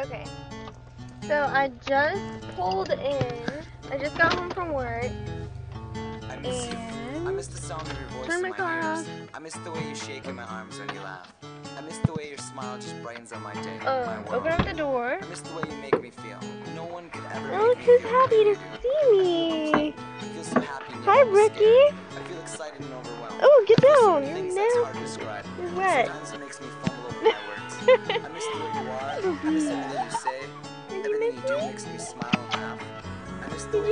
Okay. So I just pulled in. I just got home from work. I miss you. I miss the sound of your voice Turn in my my car ears. off. I miss the way you shake in my arms when you laugh. I miss the way your smile just brightens up my day, my uh, world. open up the door. I miss the way you make me feel. No one could ever Oh, make me she's feel happy to see me. I feel so happy and Hi, Rookie. I feel excited and overwhelmed. Oh, get I feel so down. You're things that's now. hard to describe. You're wet.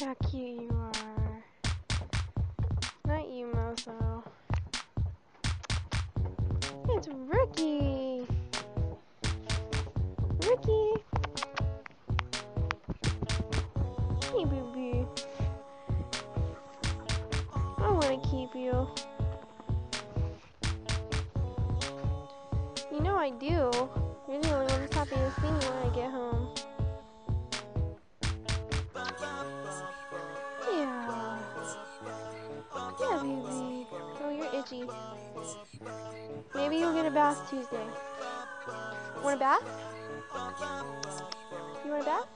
Look how cute you are. Not you, Mozo. It's Rookie. Rookie. Hey, baby. I want to keep you. You know I do. You're the only one that's happy to see me bath Tuesday. Want a bath? You want a bath?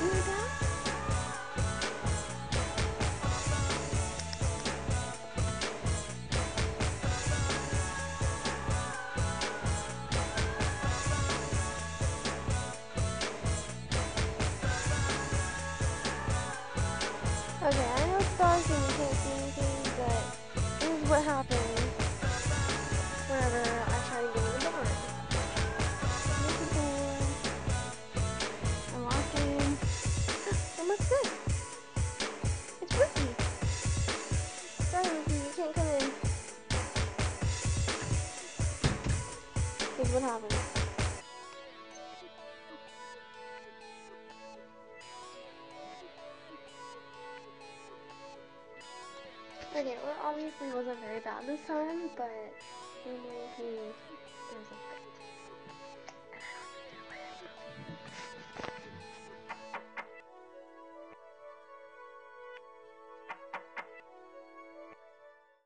You want a bath? Okay, I know it's dark and you can't see anything, but this is what happens is what happens. Okay, well, obviously wasn't very bad this time, but maybe he, there's a